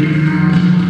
Música